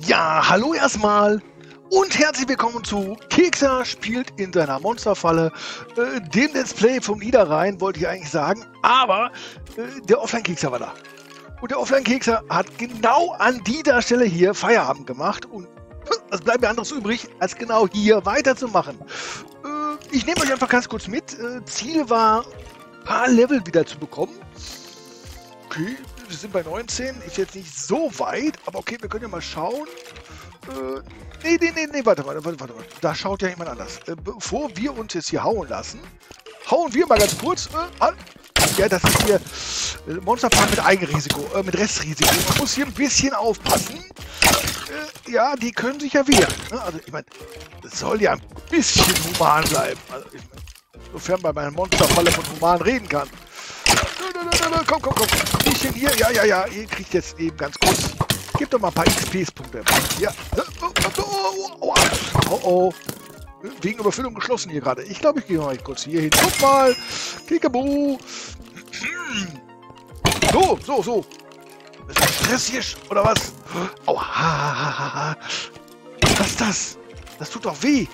Ja, hallo erstmal und herzlich willkommen zu Kekser spielt in seiner Monsterfalle. Äh, dem Let's Play vom Niederrhein wollte ich eigentlich sagen, aber äh, der Offline-Kekser war da. Und der Offline-Kekser hat genau an dieser Stelle hier Feierabend gemacht und was bleibt mir anderes übrig, als genau hier weiterzumachen. Äh, ich nehme euch einfach ganz kurz mit. Äh, Ziel war, ein paar Level wieder zu bekommen. Okay, wir sind bei 19, ist jetzt nicht so weit, aber okay, wir können ja mal schauen. Äh, nee, nee, nee, nee, warte, warte, warte, warte. Da schaut ja jemand anders. Äh, bevor wir uns jetzt hier hauen lassen, hauen wir mal ganz kurz äh, an. Ja, das ist hier äh, Monsterpark mit Eigenrisiko, äh, mit Restrisiko. Man muss hier ein bisschen aufpassen. Äh, ja, die können sich ja wehren. Ne? Also, ich meine, es soll ja ein bisschen human bleiben. Also, ich mein, sofern bei einer Monsterfalle von human reden kann. Komm, komm, komm. Bisschen hier. Ja, ja, ja. Ihr kriegt jetzt eben ganz kurz. Gib doch mal ein paar XP-Punkte. Ja. Oh, oh, oh. Wegen Überfüllung geschlossen hier gerade. Ich glaube, ich gehe mal kurz hier hin. Guck mal. Kikabu. So, so, so. Ist das Stress? Oder was? Aua. Was ist das? Das tut doch weh.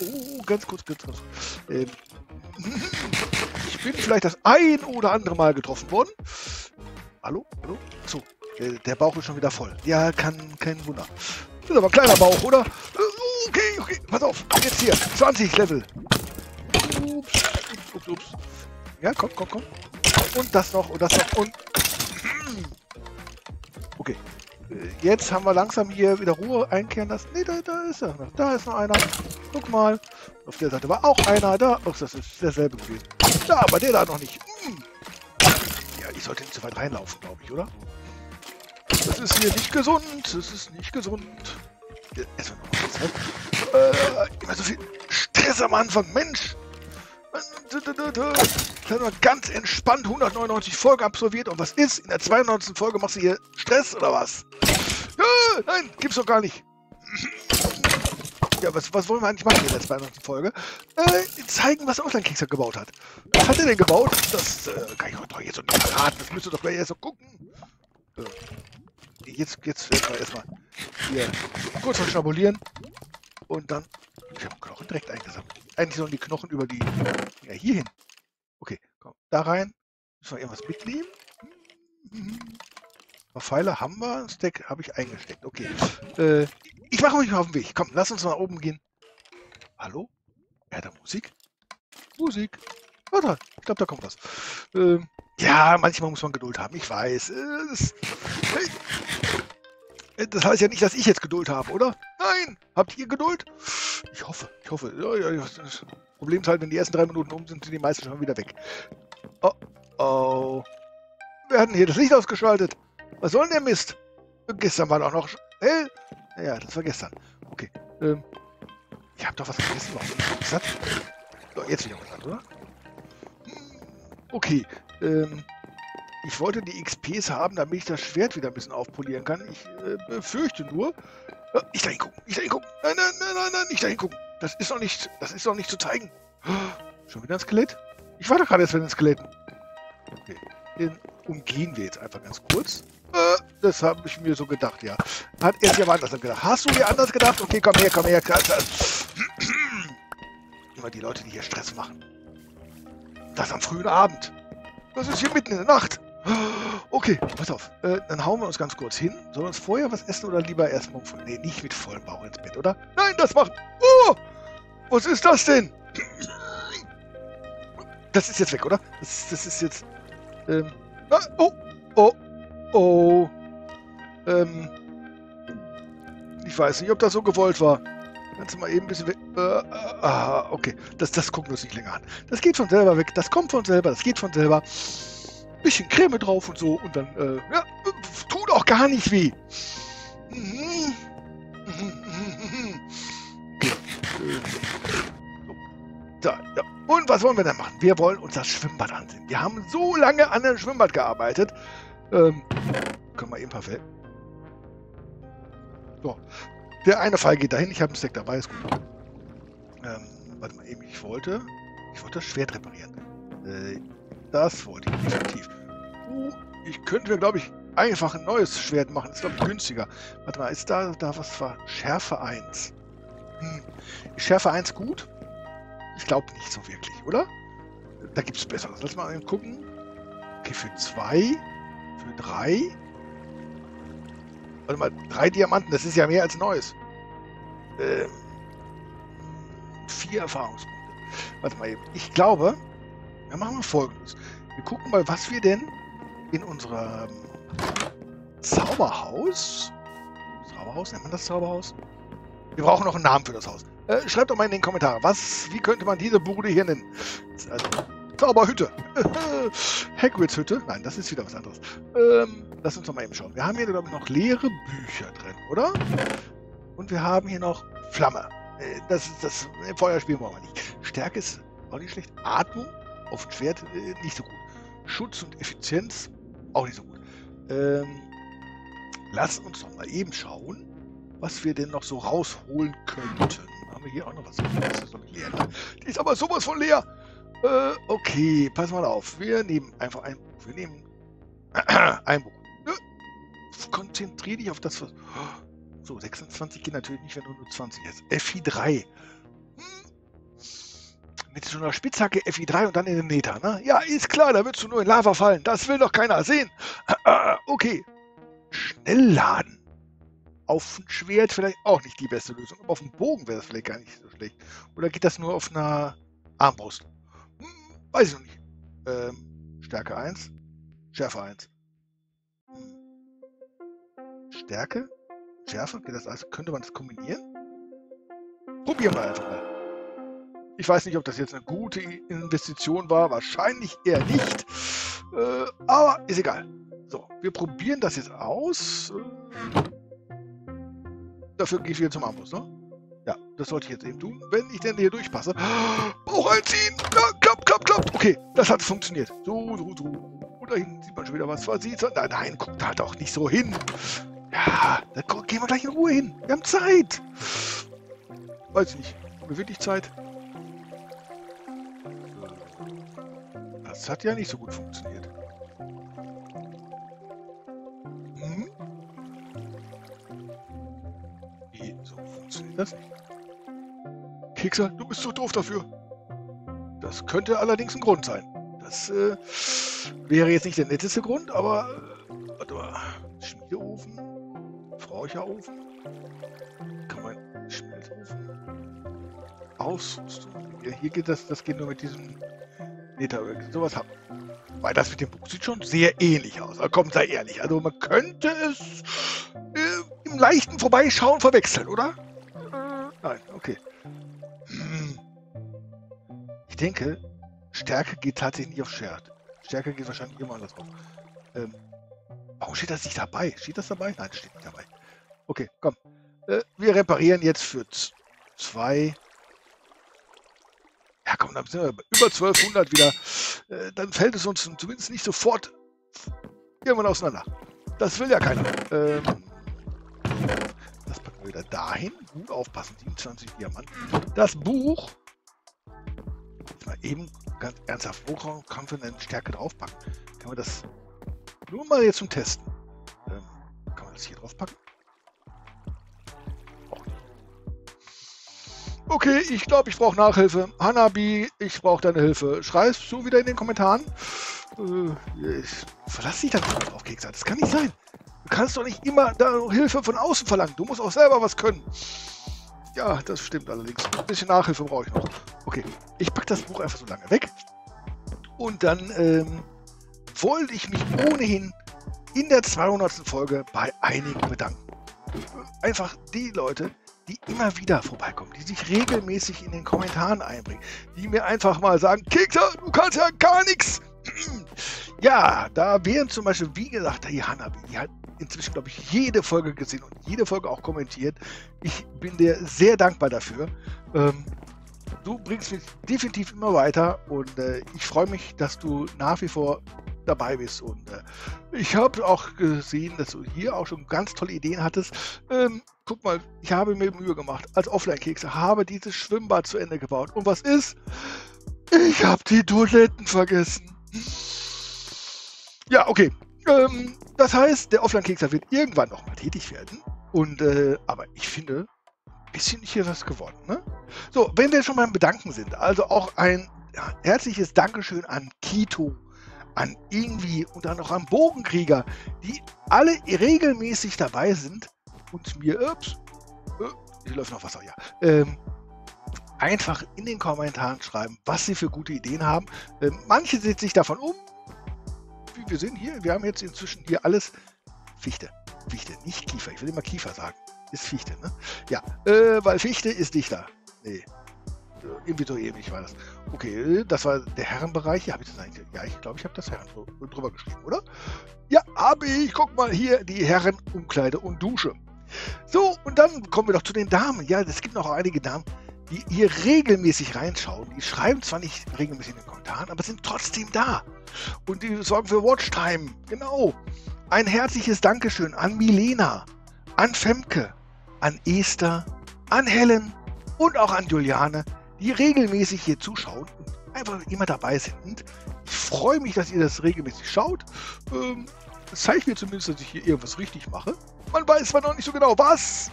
Oh, ganz kurz, ganz kurz. Ähm. Bin vielleicht das ein oder andere Mal getroffen worden. Hallo? Hallo? So, der, der Bauch ist schon wieder voll. Ja, kann kein Wunder. Das ist aber ein kleiner Bauch, oder? Äh, okay, okay, pass auf. Jetzt hier, 20 Level. Ups, ups, ups. Ja, komm, komm, komm. Und das noch, und das noch, und... Okay. Äh, jetzt haben wir langsam hier wieder Ruhe einkehren lassen. Ne, da, da ist er noch. Da ist noch einer. Guck mal. Auf der Seite war auch einer. Da. Ach, das ist derselbe gewesen. Da, aber der da noch nicht. Hm. Ja, ich sollte nicht zu weit reinlaufen, glaube ich, oder? Das ist hier nicht gesund. Das ist nicht gesund. Erstmal noch was Zeit. Äh, immer so viel Stress am Anfang. Mensch. Ich habe ganz entspannt 199 Folgen absolviert. Und was ist? In der 92. Folge machst du hier Stress oder was? Ja, nein, gibt's doch gar nicht. Ja, was, was wollen wir eigentlich machen in der 92. Folge? Äh, zeigen, was Auslandkickser gebaut hat. Was hat er denn gebaut? Das äh, kann ich heute jetzt so nicht verraten. Das müsst ihr doch gleich erst so gucken. Äh, jetzt, jetzt wir erstmal hier kurz verschnabulieren. Und dann. Ich habe Knochen direkt eingesammelt. Eigentlich sollen die Knochen über die. Ja, hier hin. Okay, komm. Da rein. Müssen wir irgendwas mitnehmen? Hm. Pfeile haben wir. Stack habe ich eingesteckt. Okay. Äh, ich mache mich auf den Weg. Komm, lass uns nach oben gehen. Hallo? Ja, da Musik? Musik. Warte, ich glaube, da kommt was. Ähm, ja, manchmal muss man Geduld haben. Ich weiß. Äh, das, äh, das, heißt ja nicht, dass ich jetzt Geduld habe, oder? Nein. Habt ihr Geduld? Ich hoffe. Ich hoffe. Ja, ja, das Problem ist halt, wenn die ersten drei Minuten um sind, sind die meisten schon wieder weg. Oh, oh. Wir hatten hier das Licht ausgeschaltet. Was soll denn der Mist? Gestern war doch noch hell. Ja, das war gestern. Okay. Ähm, ich habe doch was vergessen. Warum ist das? So, jetzt wieder was, oder? Hm, okay. Ähm, ich wollte die XPs haben, damit ich das Schwert wieder ein bisschen aufpolieren kann. Ich äh, befürchte nur. Äh, nicht dahin gucken, nicht dahin gucken. Nein, nein, nein, nein, nein, nicht dahin gucken. Das ist noch nicht, das ist noch nicht zu zeigen. Schon wieder ein Skelett? Ich war doch gerade erst bei den Skeletten. Okay. Den umgehen wir jetzt einfach ganz kurz. Äh, das habe ich mir so gedacht, ja. Hat er sich aber anders gedacht. Hast du dir anders gedacht? Okay, komm her, komm her. Immer die Leute, die hier Stress machen. Das am frühen Abend. Das ist hier mitten in der Nacht. Okay, pass auf. Äh, dann hauen wir uns ganz kurz hin. Sollen wir uns vorher was essen oder lieber erstmal... Nee, nicht mit vollem Bauch ins Bett, oder? Nein, das macht... Oh! Was ist das denn? Das ist jetzt weg, oder? Das, das ist jetzt... Ähm, oh, oh, oh. Ähm, ich weiß nicht, ob das so gewollt war. Kannst du mal eben ein bisschen weg... Äh, ah, okay. Das, das gucken wir uns nicht länger an. Das geht von selber weg. Das kommt von selber. Das geht von selber. Bisschen Creme drauf und so. Und dann, äh, ja, tut auch gar nicht weh. Okay. Da, ja. Und was wollen wir denn machen? Wir wollen uns das Schwimmbad ansehen. Wir haben so lange an dem Schwimmbad gearbeitet. Ähm, können wir eben verfällen. So. Der eine Fall geht dahin. Ich habe einen Stack dabei. Ist gut. Ähm, warte mal eben. Ich wollte... Ich wollte das Schwert reparieren. Äh, das wollte ich definitiv. Uh, ich könnte mir, glaube ich... einfach ein neues Schwert machen. Das ist, glaube ich, günstiger. Warte mal, ist da, da was war? Schärfe 1. Hm. Ist Schärfe 1 gut? Ich glaube nicht so wirklich, oder? Da gibt es Besseres. Lass mal gucken. Okay, für 2, für 3. Warte mal, drei Diamanten, das ist ja mehr als Neues. Ähm, vier Erfahrungspunkte. Warte mal eben. Ich glaube, wir machen mal folgendes. Wir gucken mal, was wir denn in unserem Zauberhaus. Zauberhaus, nennt man das Zauberhaus? Wir brauchen noch einen Namen für das Haus. Äh, schreibt doch mal in den Kommentaren, was, wie könnte man diese Bude hier nennen? Also, Zauberhütte. Hagrids Hütte. Nein, das ist wieder was anderes. Ähm, lass uns doch mal eben schauen. Wir haben hier, glaube ich, noch leere Bücher drin, oder? Und wir haben hier noch Flamme. Äh, das ist das Feuerspiel brauchen wir nicht. Stärke ist auch nicht schlecht. Atmung auf dem Schwert äh, nicht so gut. Schutz und Effizienz auch nicht so gut. Ähm, lass uns doch mal eben schauen, was wir denn noch so rausholen könnten. Haben wir hier auch noch was? Das ist leer. Ne? Die ist aber sowas von leer. Äh, okay, pass mal auf. Wir nehmen einfach ein Buch. Wir nehmen ein Buch. Konzentriere dich auf das, was. So, 26 geht natürlich nicht, wenn du nur 20 hast. FI3. Hm. Mit so einer Spitzhacke FI3 und dann in den Meter, ne? Ja, ist klar, da würdest du nur in Lava fallen. Das will doch keiner sehen. okay. Schnell laden. Auf ein Schwert vielleicht auch nicht die beste Lösung, aber auf dem Bogen wäre das vielleicht gar nicht so schlecht. Oder geht das nur auf einer Armbrust? Weiß ich noch nicht. Ähm, Stärke 1, Schärfe 1. Hm. Stärke? Schärfe? Geht das also? Könnte man das kombinieren? Probieren wir einfach mal. Ich weiß nicht, ob das jetzt eine gute Investition war. Wahrscheinlich eher nicht. Äh, aber ist egal. So, wir probieren das jetzt aus. Dafür gehe ich wieder zum Armbrust, ne? Ja, das sollte ich jetzt eben tun, wenn ich denn hier durchpasse. Bauch einziehen! Ja, klappt, klappt, klappt! Okay, das hat funktioniert. So, so, so. Und da hinten sieht man schon wieder was. Was sieht Nein, nein, guck da doch nicht so hin. Ja, da gehen wir gleich in Ruhe hin. Wir haben Zeit. Weiß ich nicht. Haben wir wirklich Zeit? Das hat ja nicht so gut funktioniert. Hm? Funktioniert das nicht. Kekser, du bist so doof dafür. Das könnte allerdings ein Grund sein. Das äh, wäre jetzt nicht der netteste Grund, aber... Äh, warte mal. Schmiedeofen? Räucherofen? Kann man Schmelzofen? Ausrüstung. Ja, hier geht das, das geht nur mit diesem oder sowas haben. Weil das mit dem Buch sieht schon sehr ähnlich aus. Aber kommt, sei ehrlich. Also man könnte es äh, im leichten Vorbeischauen verwechseln, oder? Nein, okay. Ich denke, Stärke geht tatsächlich nicht auf Schert. Stärke geht wahrscheinlich immer anders auf. Ähm, warum steht das nicht dabei? Steht das dabei? Nein, steht nicht dabei. Okay, komm. Äh, wir reparieren jetzt für zwei. Ja, komm, dann sind wir über 1200 wieder. Äh, dann fällt es uns zumindest nicht sofort irgendwann auseinander. Das will ja keiner. Ähm, das packen wir wieder dahin. Gut aufpassen, 27 Diamanten. Das Buch. Mal eben ganz ernsthaft, man denn Stärke draufpacken? Kann man das nur mal jetzt zum Testen? Ähm, kann man das hier draufpacken? Okay, ich glaube, ich brauche Nachhilfe. Hanabi, ich brauche deine Hilfe. Schreibst du wieder in den Kommentaren? Äh, verlass dich dann drauf, Kekser. Das kann nicht sein. Du kannst doch nicht immer da Hilfe von außen verlangen. Du musst auch selber was können. Ja, das stimmt allerdings. Ein bisschen Nachhilfe brauche ich noch. Okay, ich packe das Buch einfach so lange weg. Und dann ähm, wollte ich mich ohnehin in der 200. Folge bei einigen bedanken. Einfach die Leute, die immer wieder vorbeikommen, die sich regelmäßig in den Kommentaren einbringen, die mir einfach mal sagen, Kekser, du kannst ja gar nichts. Ja, da wären zum Beispiel, wie gesagt, die Hanabi, die hat inzwischen, glaube ich, jede Folge gesehen und jede Folge auch kommentiert. Ich bin dir sehr dankbar dafür. Ähm, du bringst mich definitiv immer weiter und äh, ich freue mich, dass du nach wie vor dabei bist. Und äh, ich habe auch gesehen, dass du hier auch schon ganz tolle Ideen hattest. Ähm, guck mal, ich habe mir Mühe gemacht. Als Offline-Kekse habe dieses Schwimmbad zu Ende gebaut. Und was ist? Ich habe die Toiletten vergessen. Ja, okay. Ähm, das heißt, der Offline-Kekser wird irgendwann noch mal tätig werden. Und, äh, aber ich finde, ein bisschen hier was geworden, ne? So, wenn wir schon beim Bedanken sind, also auch ein ja, herzliches Dankeschön an Kito, an Ingwi und dann noch an Bogenkrieger, die alle regelmäßig dabei sind und mir, ups, äh, hier läuft noch Wasser, ja, ähm, einfach in den Kommentaren schreiben, was sie für gute Ideen haben. Ähm, manche setzen sich davon um. Wie wir sehen hier, wir haben jetzt inzwischen hier alles Fichte. Fichte, nicht Kiefer. Ich will immer Kiefer sagen. Ist Fichte, ne? Ja, äh, weil Fichte ist dichter. Nee. Irgendwie so ähnlich war das. Okay, das war der Herrenbereich. Habe ich das eigentlich? Ja, ich glaube, ich habe das Herren drüber geschrieben, oder? Ja, habe ich. Guck mal hier, die Herrenumkleide und Dusche. So, und dann kommen wir doch zu den Damen. Ja, es gibt noch einige Damen, die hier regelmäßig reinschauen. Die schreiben zwar nicht regelmäßig in den Kommentaren, aber sind trotzdem da. Und die sorgen für Watchtime. Genau. Ein herzliches Dankeschön an Milena, an Femke, an Esther, an Helen und auch an Juliane, die regelmäßig hier zuschauen und einfach immer dabei sind. Ich freue mich, dass ihr das regelmäßig schaut. Ähm, das zeigt mir zumindest, dass ich hier irgendwas richtig mache. Man weiß zwar noch nicht so genau was.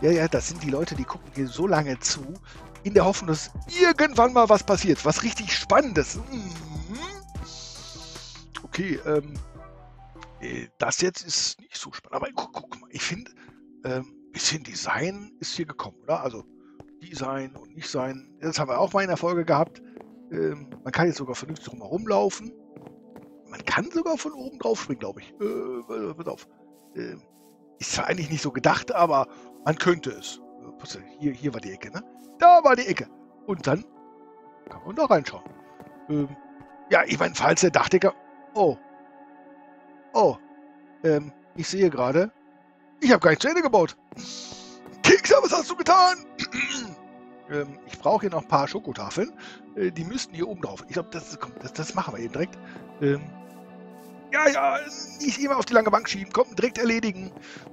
Ja, ja, das sind die Leute, die gucken hier so lange zu, in der Hoffnung, dass irgendwann mal was passiert. Was richtig Spannendes. Mhm. Okay, ähm, äh, das jetzt ist nicht so spannend. Aber guck, guck mal, ich finde, ähm, bisschen Design ist hier gekommen, oder? Also Design und nicht sein. Das haben wir auch mal in der Folge gehabt. Ähm, man kann jetzt sogar vernünftig drumherum laufen. Man kann sogar von oben drauf springen, glaube ich. Äh, pass auf. Äh, ist zwar eigentlich nicht so gedacht, aber man könnte es. Hier, hier war die Ecke, ne? Da war die Ecke. Und dann kann man da reinschauen. Ähm, ja, ich meine, falls der Dachdecker... Oh. Oh. Ähm, ich sehe gerade... Ich habe gar nicht zu Ende gebaut. Kekser, was hast du getan? ähm, ich brauche hier noch ein paar Schokotafeln. Äh, die müssten hier oben drauf. Ich glaube, das, das, das, machen wir eben direkt. Ähm, ja, ja, nicht immer auf die lange Bank schieben. Komm, direkt erledigen.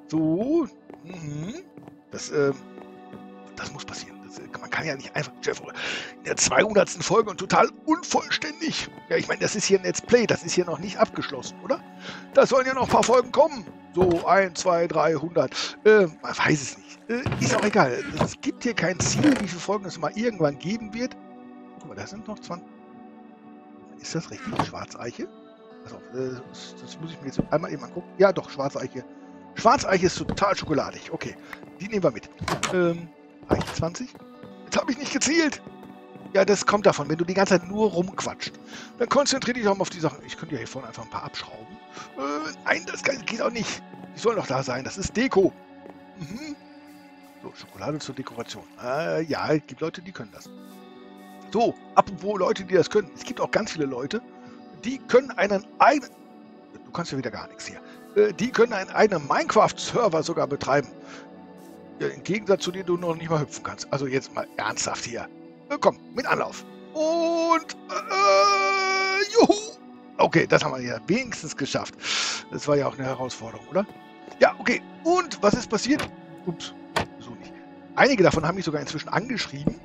So. Mhm. Das, ähm, das muss passieren. Das, äh, man kann ja nicht einfach, Jeff, in der 200. Folge und total unvollständig. Ja, ich meine, das ist hier ein Let's Play. Das ist hier noch nicht abgeschlossen, oder? Da sollen ja noch ein paar Folgen kommen. So, 1, 2, 300. Äh, man weiß es nicht. Äh, ist auch egal. Es gibt hier kein Ziel, wie viele Folgen es mal irgendwann geben wird. Guck mal, da sind noch 20. Ist das richtig? Schwarzeiche? Also, das, das, muss ich mir jetzt einmal eben angucken. Ja, doch, Schwarzeiche. Schwarzeiche ist total schokoladig. Okay, die nehmen wir mit. Ähm, Eiche 20? Jetzt habe ich nicht gezielt. Ja, das kommt davon, wenn du die ganze Zeit nur rumquatscht. Dann konzentriere dich auch mal auf die Sachen. Ich könnte ja hier vorne einfach ein paar abschrauben. Äh, nein, das geht auch nicht. Die sollen doch da sein. Das ist Deko. Mhm. So, Schokolade zur Dekoration. Äh, ja, es gibt Leute, die können das. So, apropos Leute, die das können. Es gibt auch ganz viele Leute, die können einen eigenen. Du kannst ja wieder gar nichts hier. Äh, die können einen eigenen Minecraft-Server sogar betreiben. Im Gegensatz zu denen du noch nicht mal hüpfen kannst. Also jetzt mal ernsthaft hier. Äh, komm, mit Anlauf. Und äh, juhu! Okay, das haben wir ja wenigstens geschafft. Das war ja auch eine Herausforderung, oder? Ja, okay. Und was ist passiert? Ups, so nicht. Einige davon haben mich sogar inzwischen angeschrieben,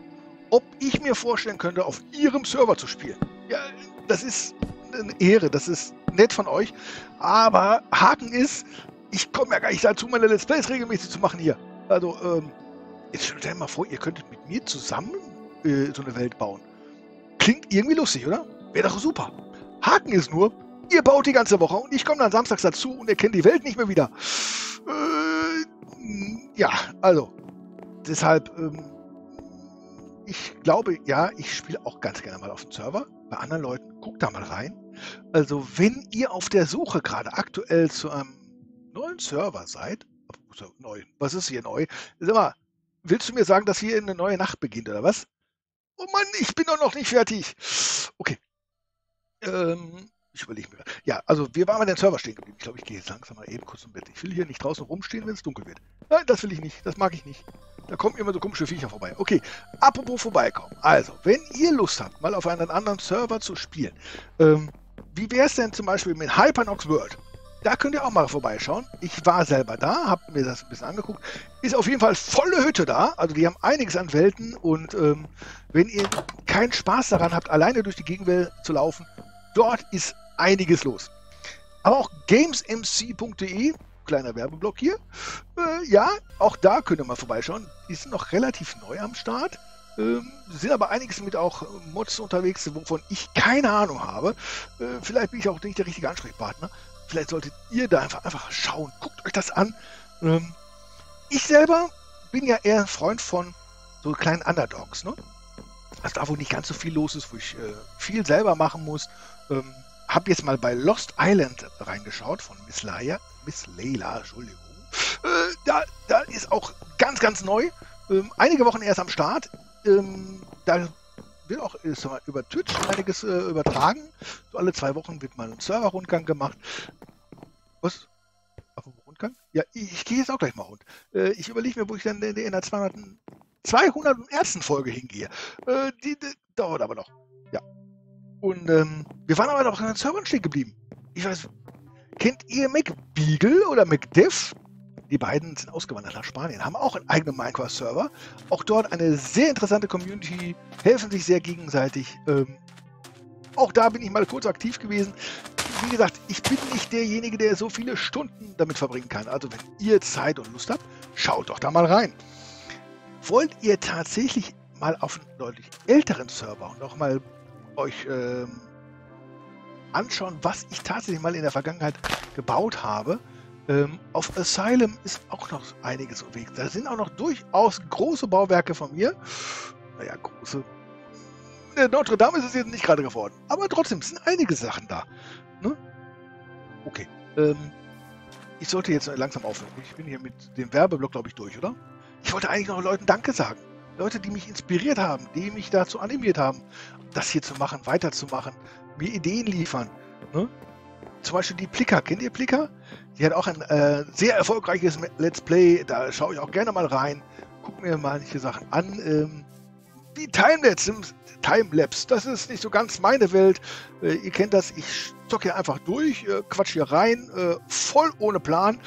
ob ich mir vorstellen könnte, auf ihrem Server zu spielen. Ja, das ist eine Ehre, das ist nett von euch. Aber Haken ist, ich komme ja gar nicht dazu, meine Let's Plays regelmäßig zu machen hier. Also, ähm, jetzt stellt euch mal vor, ihr könntet mit mir zusammen äh, so eine Welt bauen. Klingt irgendwie lustig, oder? Wäre doch super. Haken ist nur, ihr baut die ganze Woche und ich komme dann samstags dazu und ihr kennt die Welt nicht mehr wieder. Äh, ja, also, deshalb, ähm, ich glaube, ja, ich spiele auch ganz gerne mal auf dem Server. Bei anderen Leuten, guckt da mal rein. Also, wenn ihr auf der Suche gerade aktuell zu einem neuen Server seid, neu, was ist hier neu? Sag mal, willst du mir sagen, dass hier eine neue Nacht beginnt, oder was? Oh Mann, ich bin doch noch nicht fertig. Okay. Ähm, ich überlege mir. Ja, also wir waren bei den Server stehen geblieben. Ich glaube, ich gehe jetzt langsam mal eben kurz zum Bett. Ich will hier nicht draußen rumstehen, wenn es dunkel wird. Nein, das will ich nicht. Das mag ich nicht. Da kommen immer so komische Viecher vorbei. Okay, apropos vorbeikommen. Also, wenn ihr Lust habt, mal auf einen anderen Server zu spielen, ähm, wie wäre es denn zum Beispiel mit Hypernox World? Da könnt ihr auch mal vorbeischauen. Ich war selber da, habe mir das ein bisschen angeguckt. Ist auf jeden Fall volle Hütte da. Also die haben einiges an Welten und ähm, wenn ihr keinen Spaß daran habt, alleine durch die Gegenwelt zu laufen, dort ist einiges los. aber auch gamesmc.de, kleiner Werbeblock hier. Äh, ja, auch da könnt ihr mal vorbeischauen. Die sind noch relativ neu am Start. Ähm, sind aber einiges mit auch Mods unterwegs, wovon ich keine Ahnung habe. Äh, vielleicht bin ich auch nicht der richtige Ansprechpartner. Vielleicht solltet ihr da einfach, einfach schauen. Guckt euch das an. Ähm, ich selber bin ja eher ein Freund von so kleinen Underdogs. Ne? Also da, wo nicht ganz so viel los ist, wo ich äh, viel selber machen muss. Ähm, hab jetzt mal bei Lost Island reingeschaut von Miss Leia. Miss Leila, Entschuldigung. Äh, da, da ist auch ganz, ganz neu. Ähm, einige Wochen erst am Start. Ähm, da wird auch mal, über Twitch einiges äh, übertragen. So alle zwei Wochen wird mal ein Server-Rundgang gemacht. Was? Auf dem Rundgang? Ja, ich, ich gehe jetzt auch gleich mal rund. Äh, ich überlege mir, wo ich dann in, in der 200. 201. Folge hingehe. Äh, die, die, dauert aber noch. Und ähm, wir waren aber noch an den Servern stehen geblieben. Ich weiß, kennt ihr McBeagle oder McDiff? Die beiden sind ausgewandert nach Spanien, haben auch einen eigenen Minecraft-Server. Auch dort eine sehr interessante Community, helfen sich sehr gegenseitig. Ähm, auch da bin ich mal kurz aktiv gewesen. Wie gesagt, ich bin nicht derjenige, der so viele Stunden damit verbringen kann. Also wenn ihr Zeit und Lust habt, schaut doch da mal rein. Wollt ihr tatsächlich mal auf einen deutlich älteren Server und auch mal euch ähm, anschauen, was ich tatsächlich mal in der Vergangenheit gebaut habe, ähm, auf Asylum ist auch noch einiges unterwegs. Da sind auch noch durchaus große Bauwerke von mir. Naja, große. Der Notre Dame ist es jetzt nicht gerade geworden. Aber trotzdem sind einige Sachen da. Ne? Okay. Ähm, ich sollte jetzt langsam aufhören. Ich bin hier mit dem Werbeblock, glaube ich, durch, oder? Ich wollte eigentlich noch Leuten Danke sagen. Leute, die mich inspiriert haben, die mich dazu animiert haben, das hier zu machen, weiterzumachen, mir Ideen liefern. Ne? Zum Beispiel die Plicker. Kennt ihr Plicker? Die hat auch ein äh, sehr erfolgreiches Let's Play. Da schaue ich auch gerne mal rein. Guck mir manche Sachen an. Ähm, die Timelapse, Timelapse, das ist nicht so ganz meine Welt. Äh, ihr kennt das, ich zocke hier einfach durch, äh, quatsch hier rein, äh, voll ohne Plan.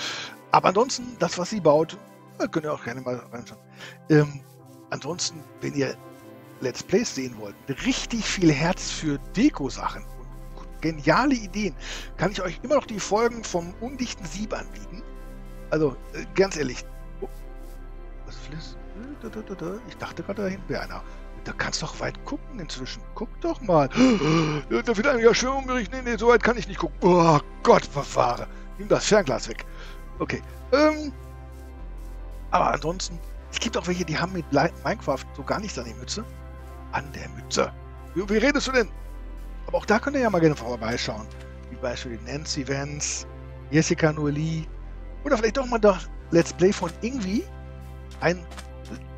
Aber ansonsten, das, was sie baut, äh, könnt ihr auch gerne mal reinschauen. Ähm, ansonsten, wenn ihr Let's Plays sehen wollt, richtig viel Herz für Deko-Sachen geniale Ideen, kann ich euch immer noch die Folgen vom undichten Sieb anbieten. Also, äh, ganz ehrlich. Oh, was ist Ich dachte gerade, da hinten wäre einer. Da kannst du doch weit gucken inzwischen. Guck doch mal. Da wird einem ja Schwimmbericht. berichten. Nee, nee, so weit kann ich nicht gucken. Oh Gott, verfahre. Nimm das Fernglas weg. Okay. Ähm, aber ansonsten, es gibt auch welche, die haben mit Minecraft so gar nichts an die Mütze. An der Mütze. Wie, wie redest du denn? Aber auch da könnt ihr ja mal gerne vorbeischauen. Wie beispielsweise Nancy Vance, Jessica Noeli oder vielleicht doch mal das Let's Play von Ingwie. Ein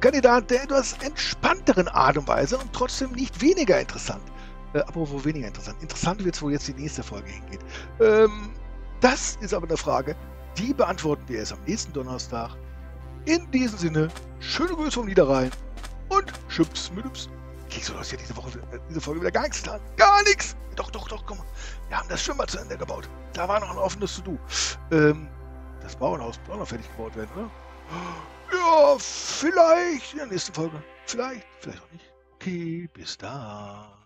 Kandidat der etwas entspannteren Art und Weise und trotzdem nicht weniger interessant. Äh, apropos weniger interessant. Interessant wird es, wo jetzt die nächste Folge hingeht. Ähm, das ist aber eine Frage, die beantworten wir erst am nächsten Donnerstag. In diesem Sinne, schöne Grüße vom Niederrhein und Chips mit Yps. Kekso, du hast ja diese Woche, äh, diese Folge wieder gar nichts getan. Gar nichts! Doch, doch, doch, komm mal. Wir haben das Schwimmbad zu Ende gebaut. Da war noch ein offenes To-Do. Ähm, das Bauernhaus muss auch noch fertig gebaut werden, oder? Ja, vielleicht in der nächsten Folge. Vielleicht, vielleicht auch nicht. Okay, bis da.